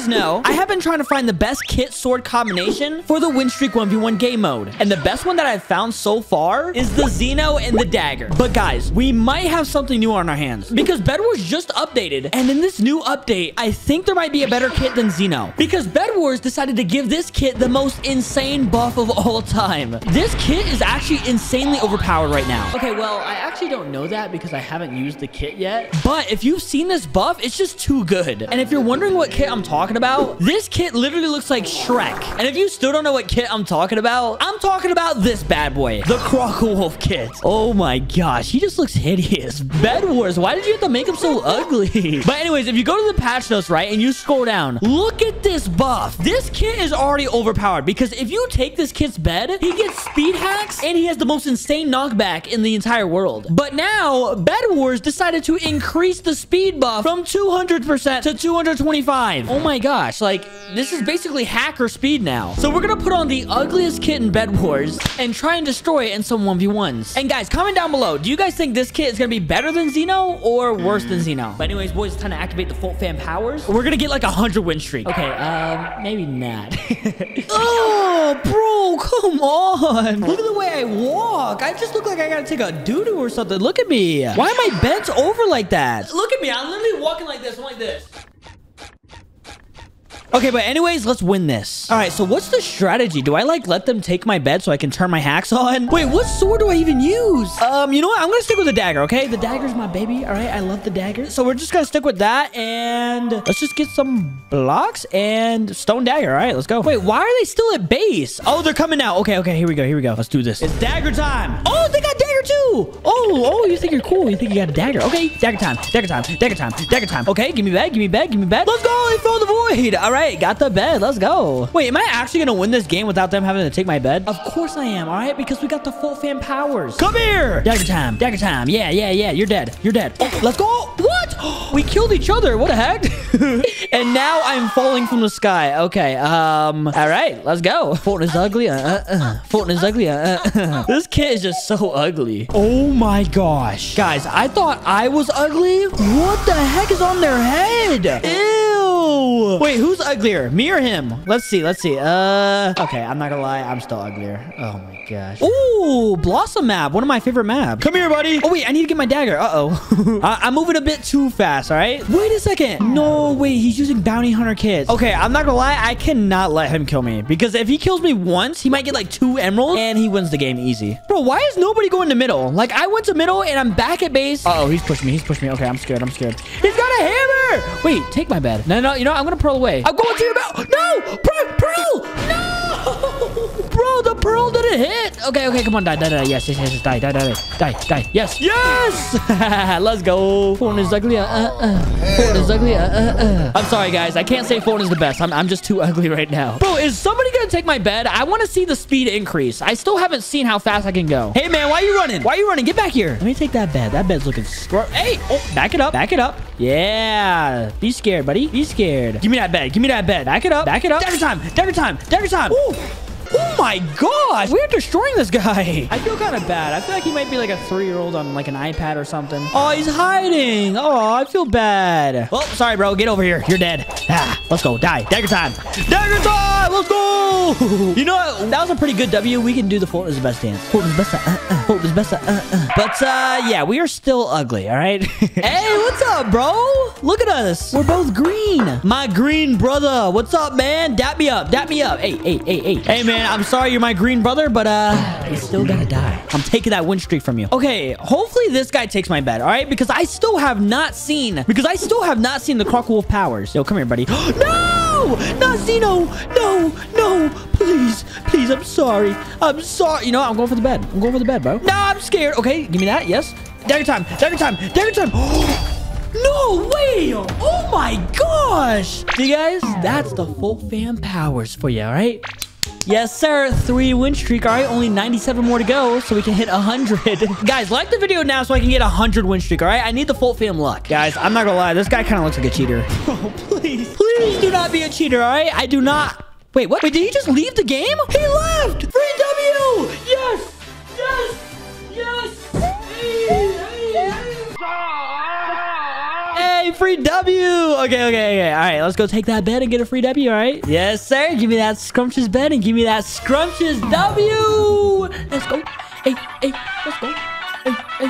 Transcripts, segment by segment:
guys know, I have been trying to find the best kit sword combination for the win streak 1v1 game mode. And the best one that I've found so far is the Zeno and the dagger. But guys, we might have something new on our hands because Bed Wars just updated. And in this new update, I think there might be a better kit than Zeno because Bed Wars decided to give this kit the most insane buff of all time. This kit is actually insanely overpowered right now. Okay, well, I actually don't know that because I haven't used the kit yet. But if you've seen this buff, it's just too good. And if you're wondering what kit I'm talking about, this kit literally looks like Shrek. And if you still don't know what kit I'm talking about, I'm talking about this bad boy, the Croco Wolf kit. Oh my gosh, he just looks hideous. Bed Wars, why did you have to make him so ugly? but anyways, if you go to the patch notes, right, and you scroll down, look at this buff. This kit is already overpowered because if you take this kit's bed, he gets speed hacks and he has the most insane knockback in the entire world. But now, Bed Wars decided to increase the speed buff from 200% to 225. Oh my gosh, like, this is basically hacker speed now. So we're gonna put on the ugliest kit in Bed Wars and try and destroy it in some 1v1s. And guys, comment down below, do you guys think this kit is gonna be better than Zeno or worse than Zeno? But anyways, boys, it's time to activate the Volt Fan powers. We're gonna get like a 100 win streak. Okay, um, maybe not. oh, bro, come on. Look at the way I walk. I just look like I gotta take a doo-doo or something. Look at me. Why am I bent over like that? Look at me. I'm literally walking like this. I'm like this. Okay, but anyways, let's win this. All right, so what's the strategy? Do I, like, let them take my bed so I can turn my hacks on? Wait, what sword do I even use? Um, you know what? I'm gonna stick with the dagger, okay? The dagger's my baby, all right? I love the dagger. So we're just gonna stick with that, and let's just get some blocks and stone dagger, all right? Let's go. Wait, why are they still at base? Oh, they're coming out. Okay, okay, here we go, here we go. Let's do this. It's dagger time. Oh, they got dagger too. Oh, oh, you think you're cool. You think you got a dagger. Okay, dagger time, dagger time, dagger time, dagger time. Okay, give me bed, give me bed, give me bed. Let's go, I the void. All right, got the bed. Let's go. Wait, am I actually gonna win this game without them having to take my bed? Of course I am, all right? Because we got the full fan powers. Come here. Dagger time, dagger time. Yeah, yeah, yeah. You're dead. You're dead. Oh, let's go. What? We killed each other. What the heck? and now I'm falling from the sky. Okay. Um. All right. Let's go. Foltyn is ugly. Uh, uh, uh. Foltyn is ugly. Uh, uh, uh. This kid is just so ugly. Oh my gosh, guys! I thought I was ugly. What the heck is on their head? Ew. Wait, who's uglier, me or him? Let's see. Let's see. Uh. Okay. I'm not gonna lie. I'm still uglier. Oh my gosh. Ooh, Blossom map. One of my favorite maps. Come here, buddy. Oh wait, I need to get my dagger. Uh oh. I I'm moving a bit too fast. All right. Wait a second. No, wait. He's using bounty hunter kids. Okay, I'm not gonna lie. I cannot let him kill me because if he kills me once, he might get like two emeralds and he wins the game easy. Bro, why is nobody going to middle? Like I went to middle and I'm back at base. Uh oh, he's pushing me. He's pushing me. Okay, I'm scared. I'm scared. He's got a hammer. Wait, take my bed. No, no, you know, I'm gonna pearl away. I'm going to your bed. No, pearl, pearl. Pearl didn't hit. Okay, okay, come on, die, die, die. Yes, yes, yes, die, die, die, die, die. Yes, yes. Let's go. Phone is ugly. Uh, uh, uh. Phone is ugly. Uh, uh, uh. I'm sorry, guys. I can't say phone is the best. I'm, I'm just too ugly right now. Bro, is somebody gonna take my bed? I want to see the speed increase. I still haven't seen how fast I can go. Hey, man, why are you running? Why are you running? Get back here. Let me take that bed. That bed's looking scrub. Hey, oh, back it up. Back it up. Yeah. Be scared, buddy. Be scared. Give me that bed. Give me that bed. Back it up. Back it up. Dagger time. Dagger time. Dagger time. Ooh. Oh my gosh, we're destroying this guy. I feel kind of bad. I feel like he might be like a three-year-old on like an iPad or something. Oh, he's hiding. Oh, I feel bad. Well, sorry, bro. Get over here. You're dead. Ah, let's go. Die. Dagger time. Dagger time. Let's go. You know what? That was a pretty good W. We can do the the best dance. Is best. Uh, uh. Foltyn is best. Uh, uh. But uh, yeah, we are still ugly. All right. hey, what's up, bro? Look at us. We're both green. My green brother. What's up, man? Dap me up. Dap me up. Hey, hey, hey, hey. Hey, man. I'm sorry you're my green brother, but uh, you still gotta die. I'm taking that win streak from you. Okay, hopefully this guy takes my bed, all right? Because I still have not seen, because I still have not seen the Croc Wolf powers. Yo, come here, buddy. no! Not Zeno! No, no, please, please, I'm sorry. I'm sorry. You know, I'm going for the bed. I'm going for the bed, bro. No, I'm scared. Okay, give me that. Yes. Dagger time. Dagger time. Dagger time. No way! Oh my gosh! See, guys, that's the full fan powers for you, all right? Yes, sir. Three win streak. All right, only 97 more to go, so we can hit 100. Guys, like the video now so I can get 100 win streak, all right? I need the full fam luck. Guys, I'm not gonna lie. This guy kind of looks like a cheater. Oh, please. Please do not be a cheater, all right? I do not... Wait, what? Wait, did he just leave the game? He left! Free W! Free W. Okay, okay, okay. All right, let's go take that bed and get a free W, all right? Yes, sir. Give me that scrumptious bed and give me that scrumptious W. Let's go. Hey, hey, let's go.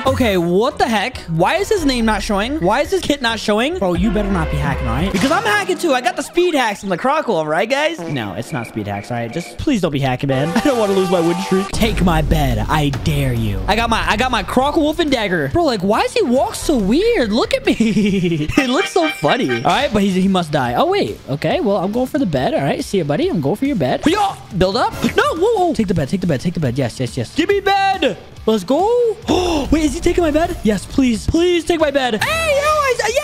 Okay, what the heck? Why is his name not showing? Why is his kit not showing? Bro, you better not be hacking, all right? Because I'm hacking too. I got the speed hacks from the Crocodile, right, guys? No, it's not speed hacks, all right? Just please don't be hacking, man. I don't want to lose my win streak. Take my bed. I dare you. I got my I got my Croco Wolf and dagger. Bro, like, why does he walk so weird? Look at me. it looks so funny. All right, but he's, he must die. Oh, wait. Okay, well, I'm going for the bed. All right, see you, buddy. I'm going for your bed. Yo, build up. No, whoa, whoa. Take the bed. Take the bed. Take the bed. Yes, yes, yes. Give me bed. Let's go. Wait, is he taking my bed? Yes, please. Please take my bed. Hey, I,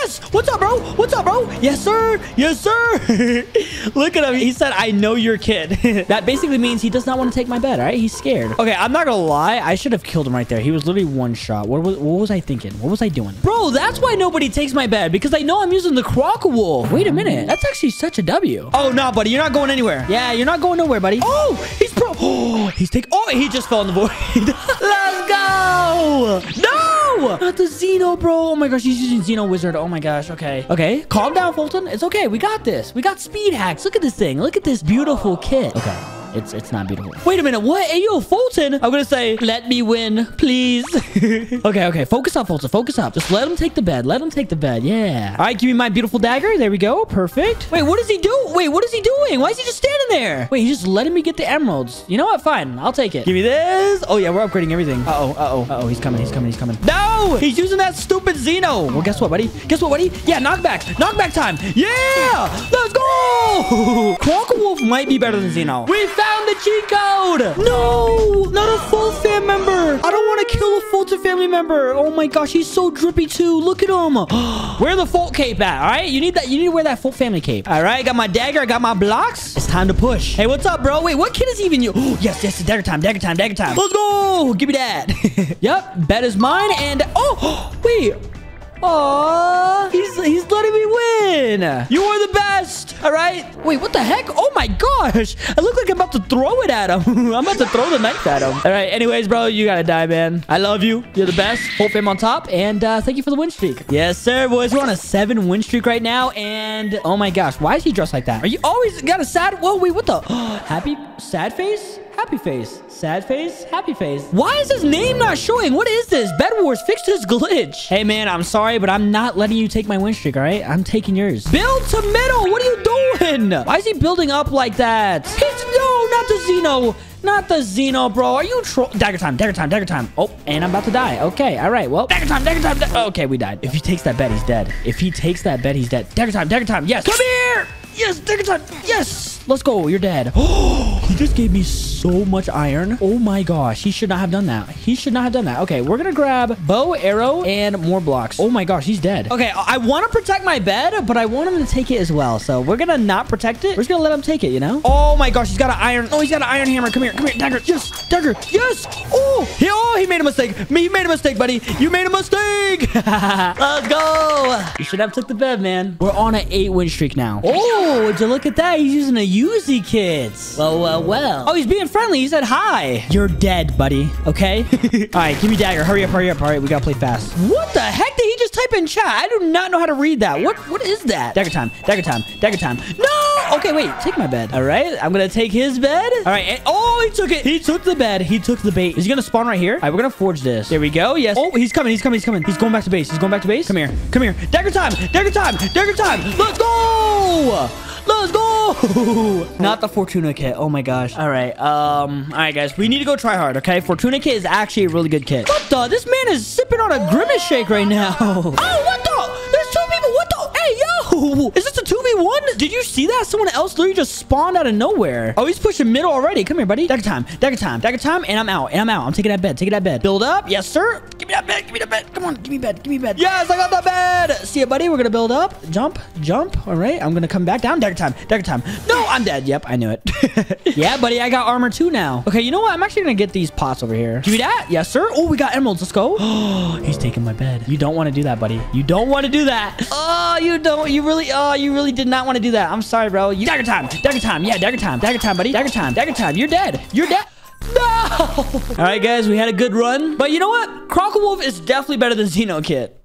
yes. What's up, bro? What's up, bro? Yes, sir. Yes, sir. Look at him. He said, I know your kid. that basically means he does not want to take my bed, all right? He's scared. Okay, I'm not going to lie. I should have killed him right there. He was literally one shot. What was, what was I thinking? What was I doing? Bro, that's why nobody takes my bed because I know I'm using the Crocowolf. Wait a minute. That's actually such a W. Oh, no, buddy. You're not going anywhere. Yeah, you're not going nowhere, buddy. Oh, he's pro. Oh, he's taking. Oh, he just fell in the void. Let's go. No, not the Zeno, bro. Oh my gosh, he's using Zeno Wizard. Oh my gosh. Okay. Okay. Calm down, Foltyn. It's okay. We got this. We got speed hacks. Look at this thing. Look at this beautiful kit. Okay. It's it's not beautiful. Wait a minute. What? Hey, yo, Foltyn. I'm going to say, let me win, please. okay, okay. Focus up, Foltyn. Focus up. Just let him take the bed. Let him take the bed. Yeah. All right, give me my beautiful dagger. There we go. Perfect. Wait, what does he do? Wait, what is he doing? Why is he just standing there? Wait, he's just letting me get the emeralds. You know what? Fine. I'll take it. Give me this. Oh, yeah. We're upgrading everything. Uh-oh. Uh-oh. Uh-oh. He's coming. He's coming. He's coming. No! He's using that stupid Zeno. Well, guess what, buddy? Guess what, buddy? Yeah, knockback. Knockback time. Yeah! Let's go! Wolf might be better than Zeno. We found the cheat code. No! Not a full fam member. I don't want to kill a Foltyn family member. Oh my gosh, he's so drippy too. Look at him. Wear the Folt cape at, all right? You need that. You need to wear that Folt family cape. All right, got my dagger. I got my blocks. It's time to push. Hey, what's up, bro? Wait, what kid is even you? Oh, yes, yes, dagger time, dagger time, dagger time. Let's go. Give me that. yep, bet is mine. And, oh, wait. Aww, he's, he's letting me win. You are the best. All right. Wait, what the heck? Oh my gosh. I look like I'm about to throw it at him. I'm about to throw the knife at him. All right. Anyways, bro, you gotta die, man. I love you. You're the best. Whole fam on top. And uh, thank you for the win streak. Yes, sir, boys. We're on a seven win streak right now. And oh my gosh, why is he dressed like that? Are you always got a sad? Whoa, wait, what the? Happy sad face? Happy face. Sad face. Happy face. Why is his name not showing? What is this? Bed Wars fixed this glitch. Hey, man, I'm sorry, but I'm not letting you take my win streak, all right? I'm taking yours. Build to middle. What are you doing? Why is he building up like that? He's, no, not the Zeno. Not the Zeno, bro. Are you troll? Dagger time, dagger time, dagger time. Oh, and I'm about to die. Okay, all right. Well, dagger time, dagger time. Da okay, we died. If he takes that bet, he's dead. If he takes that bet, he's dead. Dagger time, dagger time. Yes. Come here. Yes, dagger time. Yes. Let's go. You're dead. Oh, he just gave me so much iron. Oh my gosh. He should not have done that. He should not have done that. Okay, we're going to grab bow, arrow, and more blocks. Oh my gosh, he's dead. Okay, I want to protect my bed, but I want him to take it as well. So we're going to not protect it. We're just going to let him take it, you know? Oh my gosh, he's got an iron. Oh, he's got an iron hammer. Come here. Come here. Dagger. Yes. Dagger. Yes. Oh, he, oh, he made a mistake. He made a mistake, buddy. You made a mistake. Let's go. You should have took the bed, man. We're on an eight win streak now. Oh, would you look at that? He's using a Uzi kids. Well, well, well. Oh, he's being friendly. He said hi. You're dead, buddy. Okay? All right, give me dagger. Hurry up, hurry up. All right, we gotta play fast. What the heck did he just type in chat? I do not know how to read that. What? What is that? Dagger time. Dagger time. Dagger time. No! Okay, wait. Take my bed. All right, I'm gonna take his bed. All right. And, oh, he took it. He took the bed. He took the bait. Is he gonna spawn right here? All right, we're gonna forge this. There we go. Yes. Oh, he's coming. He's coming. He's coming. He's going back to base. He's going back to base. Come here. Come here. Dagger time. Dagger time. Dagger time. Let's go. Let's go! Not the Fortuna kit. Oh my gosh. All right. Um. All right, guys. We need to go try hard. Okay. Fortuna kit is actually a really good kit. What the? This man is sipping on a grimace shake right now. oh, what the? Is this a two v one? Did you see that? Someone else literally just spawned out of nowhere. Oh, he's pushing middle already. Come here, buddy. Dagger time. Dagger time. Dagger time. And I'm out. And I'm out. I'm taking that bed. Taking that bed. Build up. Yes, sir. Give me that bed. Give me that bed. Come on. Give me bed. Give me bed. Yes, I got that bed. See ya, buddy. We're gonna build up. Jump. Jump. All right. I'm gonna come back down. Dagger time. Dagger time. No, I'm dead. Yep, I knew it. yeah, buddy. I got armor too now. Okay, you know what? I'm actually gonna get these pots over here. Give me that. Yes, sir. Oh, we got emeralds. Let's go. Oh, he's taking my bed. You don't want to do that, buddy. You don't want to do that. Oh, you don't. You really. Oh, you really did not want to do that. I'm sorry, bro. You dagger time. Dagger time. Yeah, dagger time. Dagger time, buddy. Dagger time. Dagger time. You're dead. You're dead. No! All right, guys, we had a good run. But you know what? Crocowolf is definitely better than Zeno Kit.